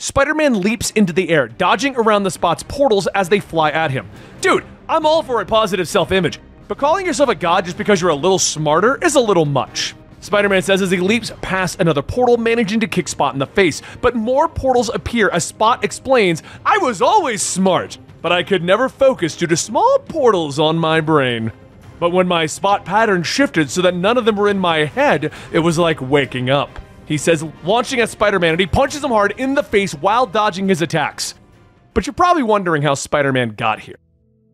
Spider Man leaps into the air, dodging around the spot's portals as they fly at him. Dude, I'm all for a positive self image, but calling yourself a god just because you're a little smarter is a little much. Spider Man says as he leaps past another portal, managing to kick Spot in the face. But more portals appear as Spot explains, I was always smart, but I could never focus due to small portals on my brain. But when my spot pattern shifted so that none of them were in my head, it was like waking up. He says, launching at Spider Man, and he punches him hard in the face while dodging his attacks. But you're probably wondering how Spider Man got here.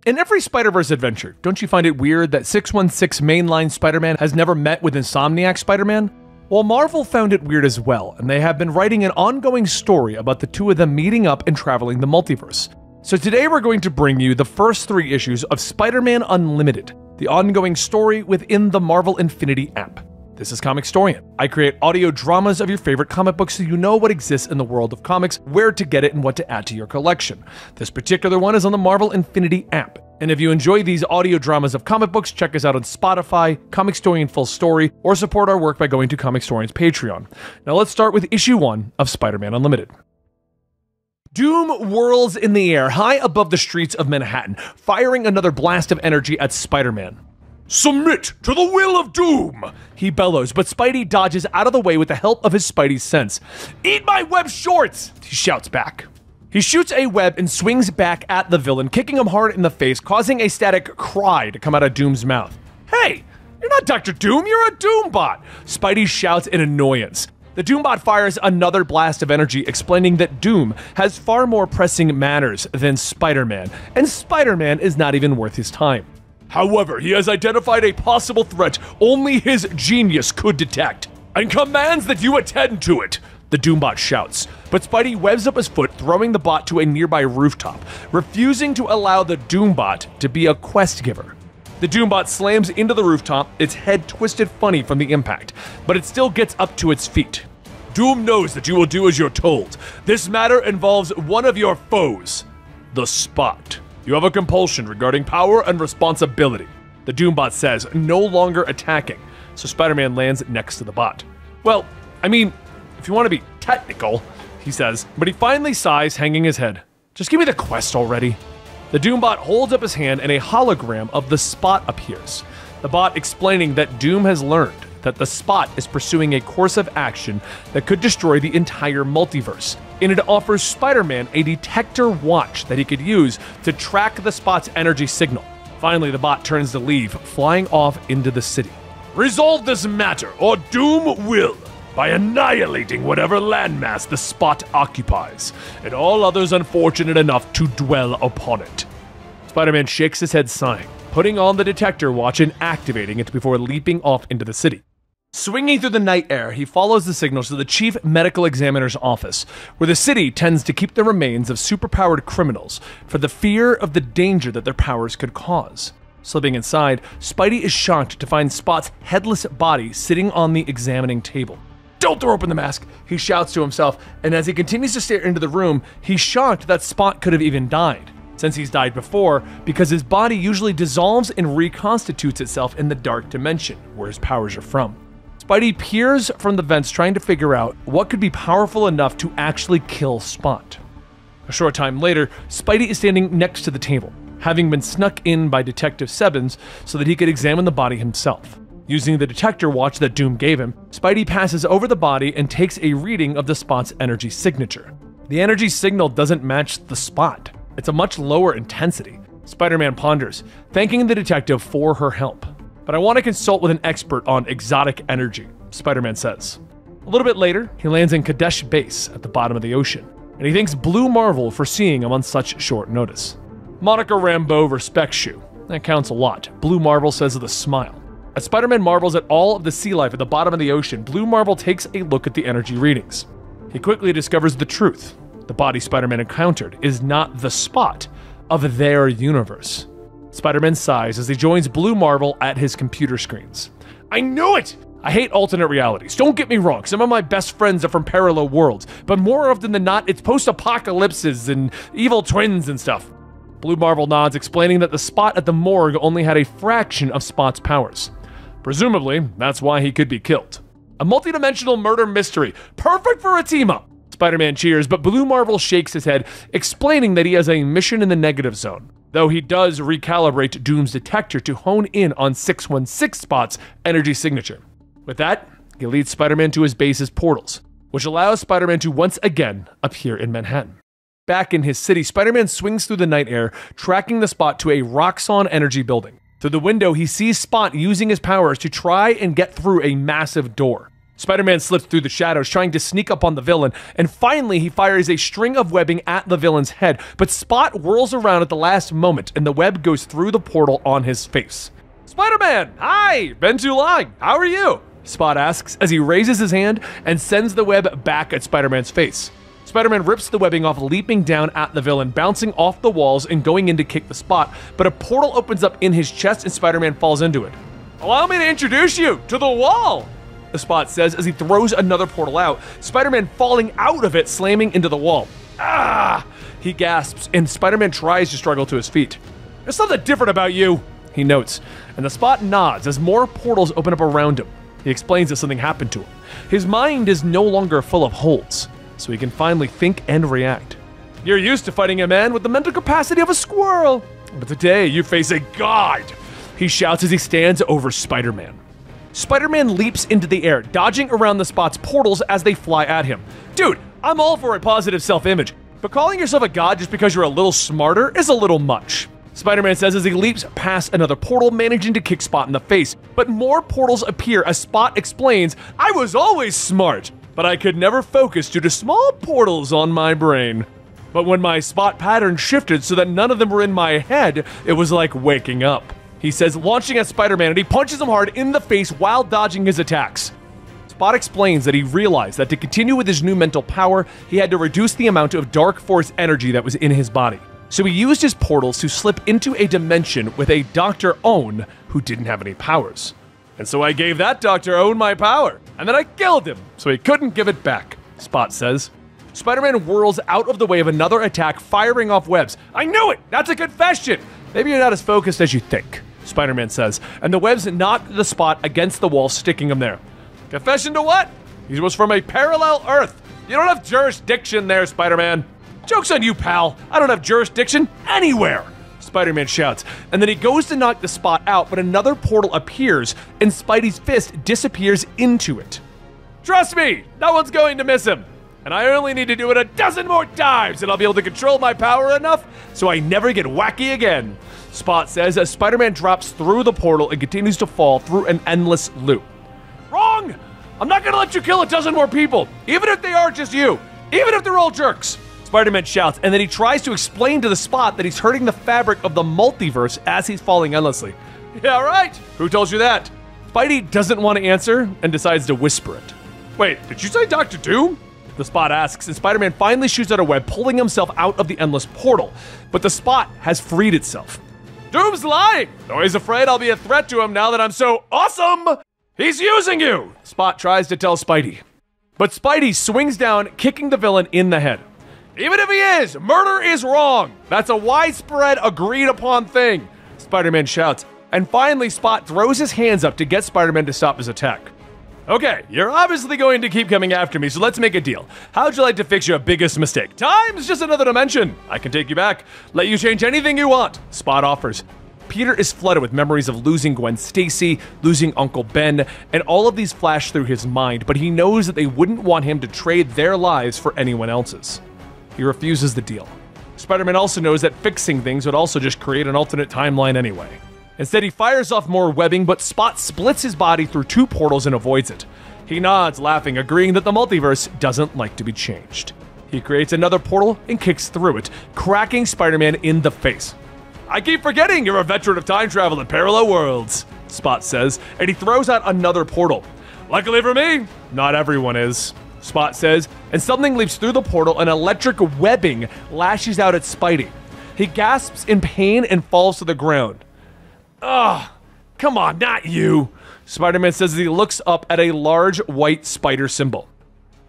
In every Spider Verse adventure, don't you find it weird that 616 mainline Spider Man has never met with Insomniac Spider Man? Well, Marvel found it weird as well, and they have been writing an ongoing story about the two of them meeting up and traveling the multiverse. So today we're going to bring you the first three issues of Spider Man Unlimited, the ongoing story within the Marvel Infinity app. This is Comicstorian. I create audio dramas of your favorite comic books so you know what exists in the world of comics, where to get it, and what to add to your collection. This particular one is on the Marvel Infinity app. And if you enjoy these audio dramas of comic books, check us out on Spotify, Comicstorian Full Story, or support our work by going to Comicstorian's Patreon. Now let's start with issue one of Spider Man Unlimited. Doom whirls in the air high above the streets of Manhattan, firing another blast of energy at Spider Man. Submit to the will of doom! He bellows, but Spidey dodges out of the way with the help of his Spidey sense. Eat my web shorts! He shouts back. He shoots a web and swings back at the villain, kicking him hard in the face, causing a static cry to come out of Doom's mouth. Hey, you're not Dr. Doom, you're a Doombot! Spidey shouts in annoyance. The Doombot fires another blast of energy, explaining that Doom has far more pressing matters than Spider Man, and Spider Man is not even worth his time. However, he has identified a possible threat only his genius could detect, and commands that you attend to it. The Doombot shouts, but Spidey webs up his foot, throwing the bot to a nearby rooftop, refusing to allow the Doombot to be a quest giver. The Doombot slams into the rooftop, its head twisted funny from the impact, but it still gets up to its feet. Doom knows that you will do as you're told. This matter involves one of your foes, the Spot. You have a compulsion regarding power and responsibility. The Doombot says, no longer attacking, so Spider Man lands next to the bot. Well, I mean, if you want to be technical, he says, but he finally sighs, hanging his head. Just give me the quest already. The Doombot holds up his hand and a hologram of the Spot appears. The bot explaining that Doom has learned that the Spot is pursuing a course of action that could destroy the entire multiverse, and it offers Spider Man a detector watch that he could use to track the Spot's energy signal. Finally, the bot turns to leave, flying off into the city. Resolve this matter, or Doom will, by annihilating whatever landmass the Spot occupies, and all others unfortunate enough to dwell upon it. Spider Man shakes his head, sighing, putting on the detector watch and activating it before leaping off into the city. Swinging through the night air, he follows the signals to the chief medical examiner's office, where the city tends to keep the remains of superpowered criminals for the fear of the danger that their powers could cause. Slipping inside, Spidey is shocked to find Spot's headless body sitting on the examining table. Don't throw open the mask, he shouts to himself, and as he continues to stare into the room, he's shocked that Spot could have even died, since he's died before, because his body usually dissolves and reconstitutes itself in the dark dimension, where his powers are from. Spidey peers from the vents trying to figure out what could be powerful enough to actually kill Spot. A short time later, Spidey is standing next to the table, having been snuck in by Detective Sebens so that he could examine the body himself. Using the detector watch that Doom gave him, Spidey passes over the body and takes a reading of the spot's energy signature. The energy signal doesn't match the spot, it's a much lower intensity. Spider Man ponders, thanking the detective for her help. But I want to consult with an expert on exotic energy, Spider Man says. A little bit later, he lands in Kadesh Base at the bottom of the ocean, and he thanks Blue Marvel for seeing him on such short notice. Monica Rambeau respects you. That counts a lot, Blue Marvel says with a smile. As Spider Man marvels at all of the sea life at the bottom of the ocean, Blue Marvel takes a look at the energy readings. He quickly discovers the truth. The body Spider Man encountered is not the spot of their universe. Spider Man sighs as he joins Blue Marvel at his computer screens. I knew it! I hate alternate realities. Don't get me wrong, some of my best friends are from parallel worlds, but more often than not, it's post apocalypses and evil twins and stuff. Blue Marvel nods, explaining that the spot at the morgue only had a fraction of Spot's powers. Presumably, that's why he could be killed. A multidimensional murder mystery, perfect for a team up. Spider Man cheers, but Blue Marvel shakes his head, explaining that he has a mission in the negative zone. Though he does recalibrate Doom's detector to hone in on 616 Spot's energy signature. With that, he leads Spider Man to his base's portals, which allows Spider Man to once again appear in Manhattan. Back in his city, Spider Man swings through the night air, tracking the spot to a Roxxon energy building. Through the window, he sees Spot using his powers to try and get through a massive door. Spider Man slips through the shadows, trying to sneak up on the villain, and finally he fires a string of webbing at the villain's head. But Spot whirls around at the last moment, and the web goes through the portal on his face. Spider Man! Hi! Been too long. How are you? Spot asks as he raises his hand and sends the web back at Spider Man's face. Spider Man rips the webbing off, leaping down at the villain, bouncing off the walls and going in to kick the spot, but a portal opens up in his chest and Spider Man falls into it. Allow me to introduce you to the wall! The spot says as he throws another portal out, Spider Man falling out of it, slamming into the wall. Ah! He gasps, and Spider Man tries to struggle to his feet. There's something different about you, he notes, and the spot nods as more portals open up around him. He explains that something happened to him. His mind is no longer full of holes so he can finally think and react. You're used to fighting a man with the mental capacity of a squirrel, but today you face a god, he shouts as he stands over Spider Man. Spider Man leaps into the air, dodging around the spot's portals as they fly at him. Dude, I'm all for a positive self image, but calling yourself a god just because you're a little smarter is a little much. Spider Man says as he leaps past another portal, managing to kick Spot in the face. But more portals appear as Spot explains, I was always smart but I could never focus due to small portals on my brain. But when my spot pattern shifted so that none of them were in my head, it was like waking up. He says, launching at Spider Man, and he punches him hard in the face while dodging his attacks. Spot explains that he realized that to continue with his new mental power, he had to reduce the amount of dark force energy that was in his body. So he used his portals to slip into a dimension with a Dr. Ohnn who didn't have any powers. And so I gave that Dr. Ohnn my power, and then I killed him, so he couldn't give it back, Spot says. Spider Man whirls out of the way of another attack, firing off webs. I knew it! That's a confession! Maybe you're not as focused as you think, Spider Man says, and the webs knock the spot against the wall, sticking him there. Confession to what? He was from a parallel Earth. You don't have jurisdiction there, Spider Man. Joke's on you, pal. I don't have jurisdiction anywhere. Spider Man shouts, and then he goes to knock the spot out, but another portal appears, and Spidey's fist disappears into it. Trust me, no one's going to miss him. And I only need to do it a dozen more times, and I'll be able to control my power enough so I never get wacky again. Spot says as Spider Man drops through the portal and continues to fall through an endless loop. Wrong! I'm not gonna let you kill a dozen more people, even if they are just you, even if they're all jerks. Spider Man shouts, and then he tries to explain to the spot that he's hurting the fabric of the multiverse as he's falling endlessly. Yeah, right. Who told you that? Spidey doesn't want to answer and decides to whisper it. Wait, did you say Doctor Doom? The spot asks, and Spider Man finally shoots out a web, pulling himself out of the endless portal. But the spot has freed itself. Doom's lying! Though he's afraid I'll be a threat to him now that I'm so awesome! He's using you! Spot tries to tell Spidey. But Spidey swings down, kicking the villain in the head. Even if he is, murder is wrong. That's a widespread, agreed upon thing. Spider Man shouts. And finally, Spot throws his hands up to get Spider Man to stop his attack. Okay, you're obviously going to keep coming after me, so let's make a deal. How'd you like to fix your biggest mistake? Time's just another dimension. I can take you back, let you change anything you want. Spot offers. Peter is flooded with memories of losing Gwen Stacy, losing Uncle Ben, and all of these flash through his mind, but he knows that they wouldn't want him to trade their lives for anyone else's. He refuses the deal. Spider Man also knows that fixing things would also just create an alternate timeline anyway. Instead, he fires off more webbing, but Spot splits his body through two portals and avoids it. He nods, laughing, agreeing that the multiverse doesn't like to be changed. He creates another portal and kicks through it, cracking Spider Man in the face. I keep forgetting you're a veteran of time travel and parallel worlds, Spot says, and he throws out another portal. Luckily for me, not everyone is. Spot says, and something leaps through the portal and electric webbing lashes out at Spidey. He gasps in pain and falls to the ground. Ugh, come on, not you. Spider Man says as he looks up at a large white spider symbol.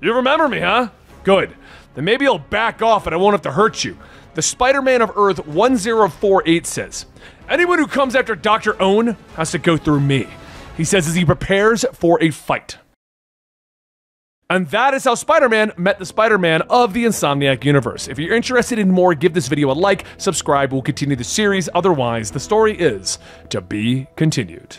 You remember me, huh? Good. Then maybe I'll back off and I won't have to hurt you. The Spider Man of Earth 1048 says, Anyone who comes after Dr. Ohnn has to go through me. He says as he prepares for a fight. And that is how Spider Man met the Spider Man of the Insomniac universe. If you're interested in more, give this video a like, subscribe, we'll continue the series. Otherwise, the story is to be continued.